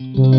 Mm-hmm.